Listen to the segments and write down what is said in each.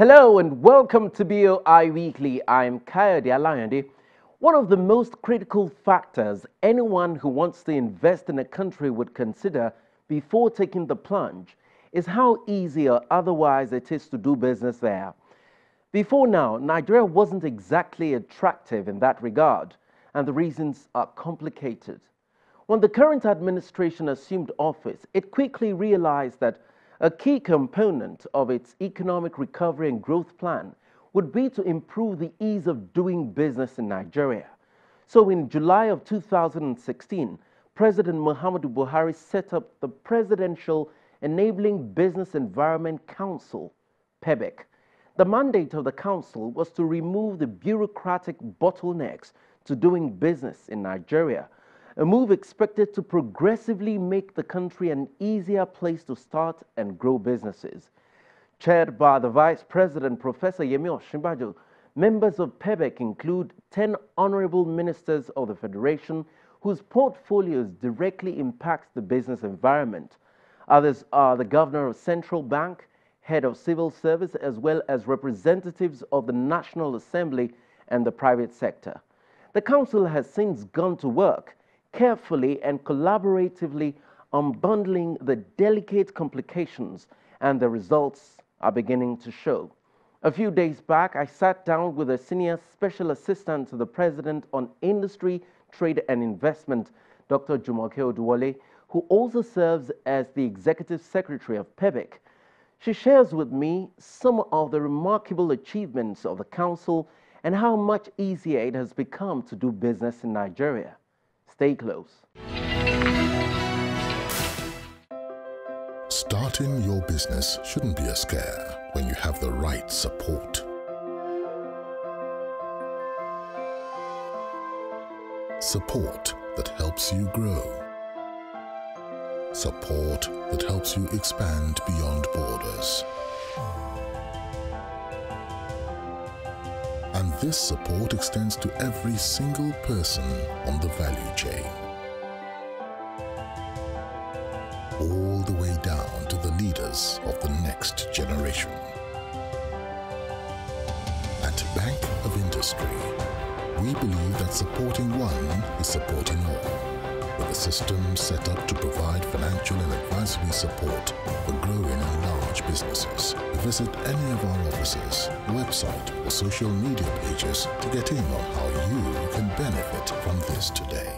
Hello and welcome to BOI Weekly. I'm Kayode Alayande. One of the most critical factors anyone who wants to invest in a country would consider before taking the plunge is how easy or otherwise it is to do business there. Before now, Nigeria wasn't exactly attractive in that regard, and the reasons are complicated. When the current administration assumed office, it quickly realized that a key component of its economic recovery and growth plan would be to improve the ease of doing business in Nigeria. So in July of 2016, President Muhammadu Buhari set up the Presidential Enabling Business Environment Council, PEBEC. The mandate of the council was to remove the bureaucratic bottlenecks to doing business in Nigeria a move expected to progressively make the country an easier place to start and grow businesses. Chaired by the Vice President, Professor Yemi Osinbajo, members of PEBEC include 10 honorable ministers of the Federation whose portfolios directly impact the business environment. Others are the Governor of Central Bank, Head of Civil Service, as well as representatives of the National Assembly and the private sector. The Council has since gone to work carefully and collaboratively unbundling the delicate complications, and the results are beginning to show. A few days back, I sat down with a senior special assistant to the president on industry, trade, and investment, Dr. Jumoke Oduwole, who also serves as the executive secretary of PEBEC. She shares with me some of the remarkable achievements of the council and how much easier it has become to do business in Nigeria. Stay close. Starting your business shouldn't be a scare when you have the right support. Support that helps you grow. Support that helps you expand beyond borders. And this support extends to every single person on the value chain. All the way down to the leaders of the next generation. At Bank of Industry, we believe that supporting one is supporting all with a system set up to provide financial and advisory support for growing and large businesses. Visit any of our offices, website, or social media pages to get in on how you can benefit from this today.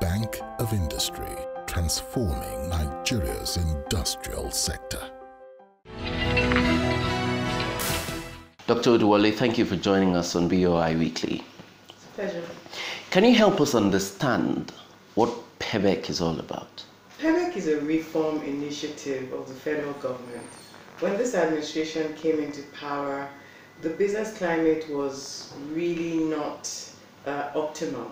Bank of Industry, transforming Nigeria's industrial sector. Dr. Oduwole, thank you for joining us on BOI Weekly. It's a pleasure. Can you help us understand what PEBEC is all about? Is a reform initiative of the federal government. When this administration came into power, the business climate was really not uh, optimal.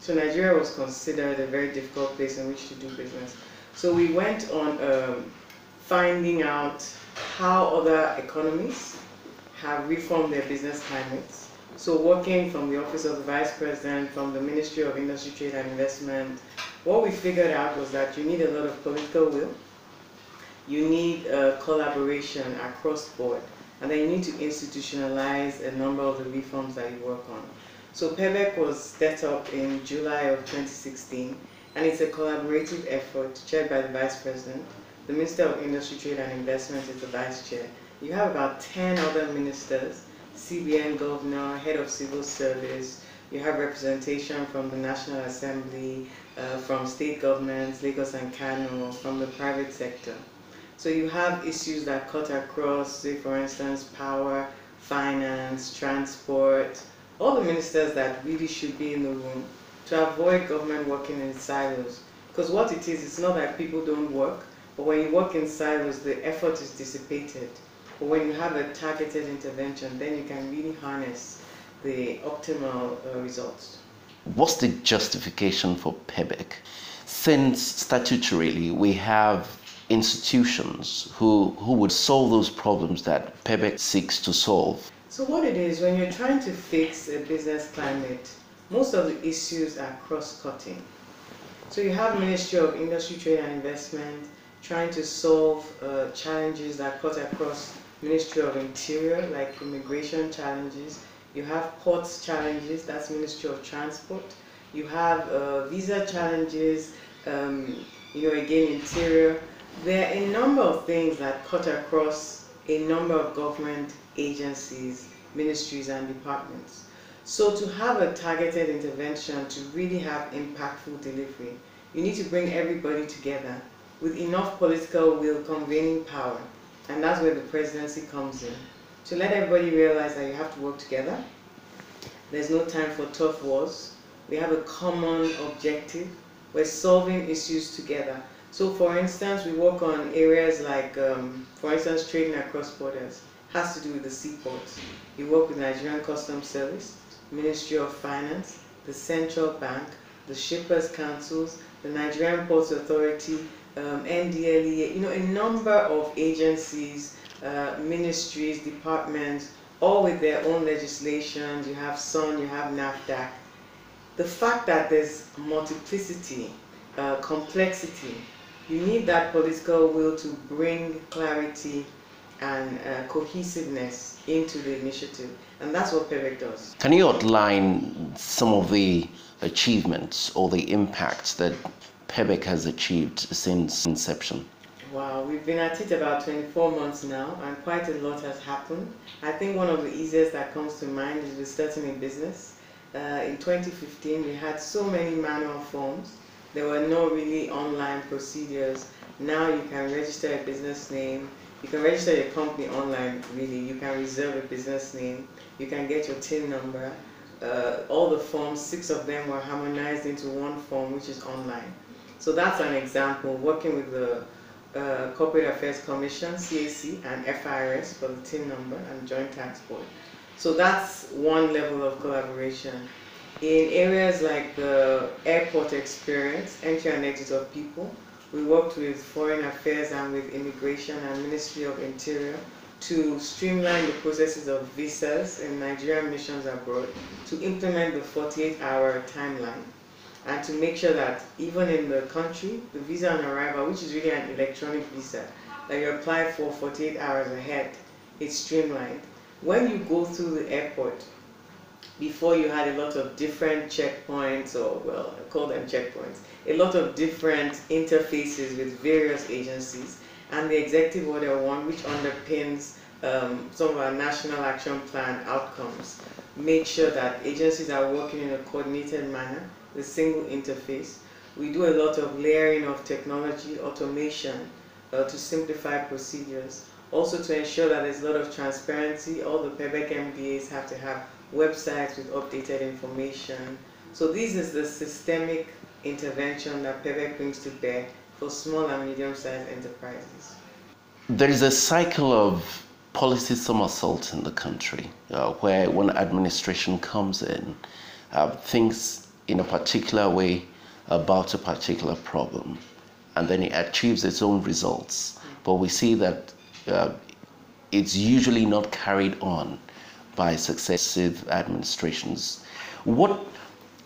So Nigeria was considered a very difficult place in which to do business. So we went on um, finding out how other economies have reformed their business climates so working from the Office of the Vice President, from the Ministry of Industry, Trade and Investment, what we figured out was that you need a lot of political will, you need uh, collaboration across the board, and then you need to institutionalize a number of the reforms that you work on. So PEBEC was set up in July of 2016, and it's a collaborative effort chaired by the Vice President. The Minister of Industry, Trade and Investment is the Vice Chair. You have about 10 other ministers CBN governor, head of civil service, you have representation from the National Assembly, uh, from state governments, Lagos and Kano, from the private sector. So you have issues that cut across, say for instance, power, finance, transport, all the ministers that really should be in the room to avoid government working in silos. Because what it is, it's not that people don't work, but when you work in silos, the effort is dissipated. But when you have a targeted intervention, then you can really harness the optimal uh, results. What's the justification for PEBEC? Since statutorily we have institutions who, who would solve those problems that PEBEC seeks to solve. So what it is, when you're trying to fix a business climate, most of the issues are cross-cutting. So you have Ministry of Industry, Trade and Investment trying to solve uh, challenges that cut across Ministry of Interior, like immigration challenges. You have ports challenges, that's Ministry of Transport. You have uh, visa challenges, um, you know, again, Interior. There are a number of things that cut across a number of government agencies, ministries, and departments. So to have a targeted intervention to really have impactful delivery, you need to bring everybody together with enough political will convening power. And that's where the presidency comes in. To let everybody realize that you have to work together. There's no time for tough wars. We have a common objective. We're solving issues together. So for instance, we work on areas like, um, for instance, trading across borders. Has to do with the seaports. You work with Nigerian Customs Service, Ministry of Finance, the Central Bank, the Shippers Councils, the Nigerian Ports Authority, um, NDLEA, you know, a number of agencies, uh, ministries, departments, all with their own legislations. You have SON, you have NAFDAC. The fact that there's multiplicity, uh, complexity, you need that political will to bring clarity and uh, cohesiveness into the initiative. And that's what PEBEC does. Can you outline some of the achievements or the impacts that PEBEC has achieved since inception? Wow, we've been at it about 24 months now and quite a lot has happened. I think one of the easiest that comes to mind is with starting a business. Uh, in 2015, we had so many manual forms. There were no really online procedures. Now you can register a business name, you can register your company online, really. You can reserve a business name. You can get your TIN number. Uh, all the forms, six of them were harmonized into one form, which is online. So that's an example, working with the uh, Corporate Affairs Commission, CAC, and FIRS for the TIN number and Joint Tax Board. So that's one level of collaboration. In areas like the airport experience, entry and exit of people, we worked with Foreign Affairs and with Immigration and Ministry of Interior to streamline the processes of visas in Nigerian missions abroad, to implement the 48-hour timeline, and to make sure that even in the country, the visa on arrival, which is really an electronic visa, that you apply for 48 hours ahead, it's streamlined. When you go through the airport, before you had a lot of different checkpoints, or well, I call them checkpoints, a lot of different interfaces with various agencies, and the Executive Order 1, which underpins um, some of our National Action Plan outcomes, make sure that agencies are working in a coordinated manner, the single interface. We do a lot of layering of technology, automation, uh, to simplify procedures. Also to ensure that there's a lot of transparency, all the PEBEC MDAs have to have websites with updated information. So this is the systemic intervention that PEBEC brings to bear for small and medium-sized enterprises. There is a cycle of policy somersault in the country uh, where when administration comes in, uh, thinks in a particular way about a particular problem, and then it achieves its own results. But we see that uh, it's usually not carried on by successive administrations. What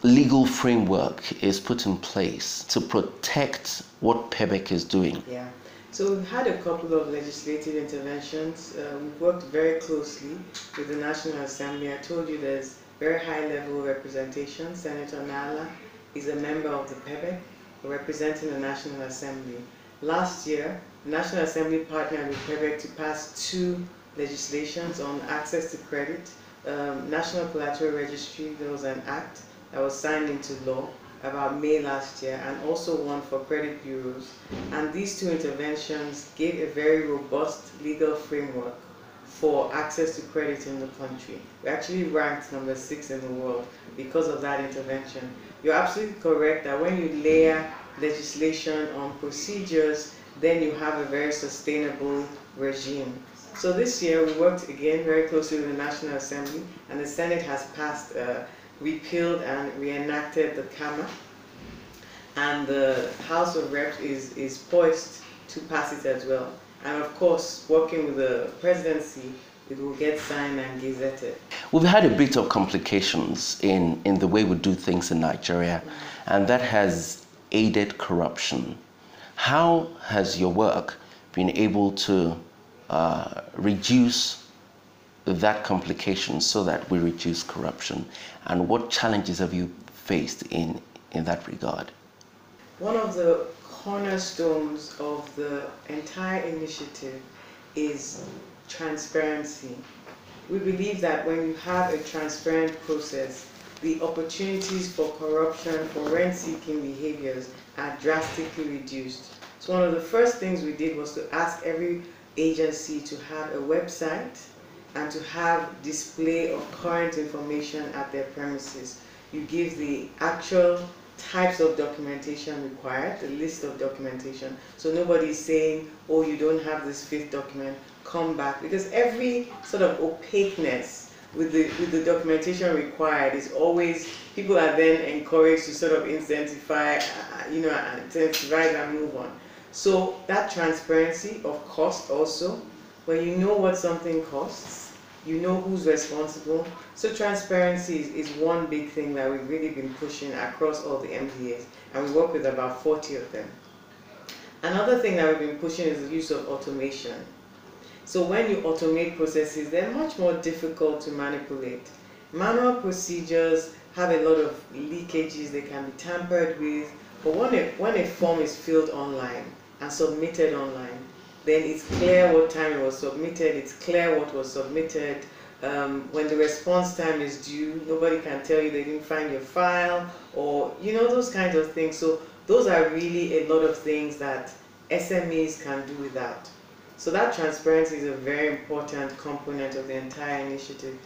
legal framework is put in place to protect what PEBEC is doing? Yeah. So we've had a couple of legislative interventions. Uh, we've worked very closely with the National Assembly. I told you there's very high level representation. Senator Nala is a member of the PEBEC representing the National Assembly. Last year, the National Assembly partnered with PEBEC to pass two legislations on access to credit. Um, National Collateral Registry, there was an act that was signed into law about May last year and also one for credit bureaus. And these two interventions gave a very robust legal framework for access to credit in the country. We actually ranked number six in the world because of that intervention. You're absolutely correct that when you layer legislation on procedures, then you have a very sustainable regime. So this year we worked again very closely with the National Assembly and the Senate has passed uh, repealed and reenacted the CAMA. And the House of Reps is, is poised to pass it as well. And of course, working with the presidency, it will get signed and gazetted. We've had a bit of complications in, in the way we do things in Nigeria, and that has aided corruption. How has your work been able to uh, reduce that complication so that we reduce corruption? And what challenges have you faced in, in that regard? One of the cornerstones of the entire initiative is transparency. We believe that when you have a transparent process, the opportunities for corruption, for rent-seeking behaviors are drastically reduced. So one of the first things we did was to ask every agency to have a website and to have display of current information at their premises. You give the actual types of documentation required, the list of documentation. So nobody's saying, oh, you don't have this fifth document, come back. Because every sort of opaqueness with the, with the documentation required is always, people are then encouraged to sort of intensify, uh, you know, intensify and move on. So that transparency of cost also, when you know what something costs, you know who's responsible. So transparency is, is one big thing that we've really been pushing across all the MDAs, and we work with about 40 of them. Another thing that we've been pushing is the use of automation. So when you automate processes, they're much more difficult to manipulate. Manual procedures have a lot of leakages, they can be tampered with, but when a, when a form is filled online and submitted online, then it's clear what time it was submitted, it's clear what was submitted. Um, when the response time is due, nobody can tell you they didn't find your file or, you know, those kinds of things. So those are really a lot of things that SMEs can do without. So that transparency is a very important component of the entire initiative.